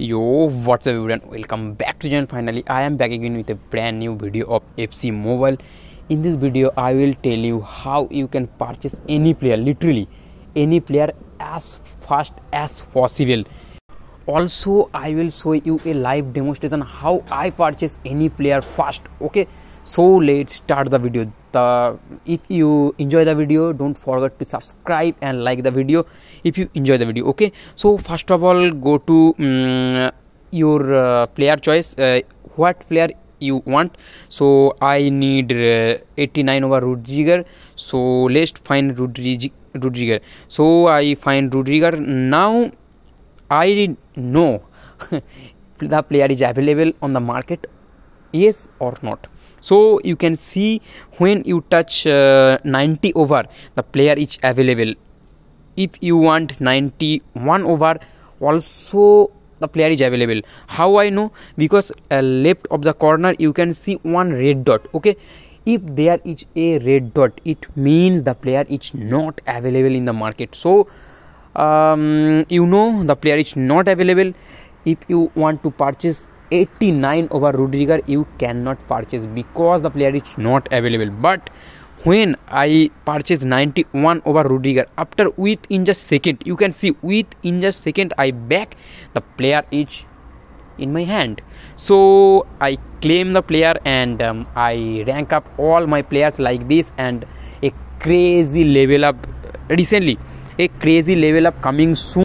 yo what's up everyone? Welcome back to channel. Finally i am back again with a brand new video of fc mobile. In this video i will tell you how you can purchase any player literally any player as fast as possible. Also i will show you a live demonstration how i purchase any player fast okay so let's start the video. The if you enjoy the video don't forget to subscribe and like the video if you enjoy the video okay? So first of all go to um, your uh, player choice. Uh, what player you want? So i need uh, 89 over Rudiger. So let's find Rudiger so i find Rudiger now i know the player is available on the market yes or not so you can see when you touch uh, 90 over the player is available. If you want 91 over also the player is available. How i know? Because uh, left of the corner you can see one red dot okay? If there is a red dot it means the player is not available in the market. So um, you know the player is not available. If you want to purchase 89 over Rudiger you cannot purchase because the player is not available. But when I purchase 91 over Rudiger after with in just second you can see with in just second I back the player is in my hand. So I claim the player and um, I rank up all my players like this and a crazy level up recently a crazy level up coming soon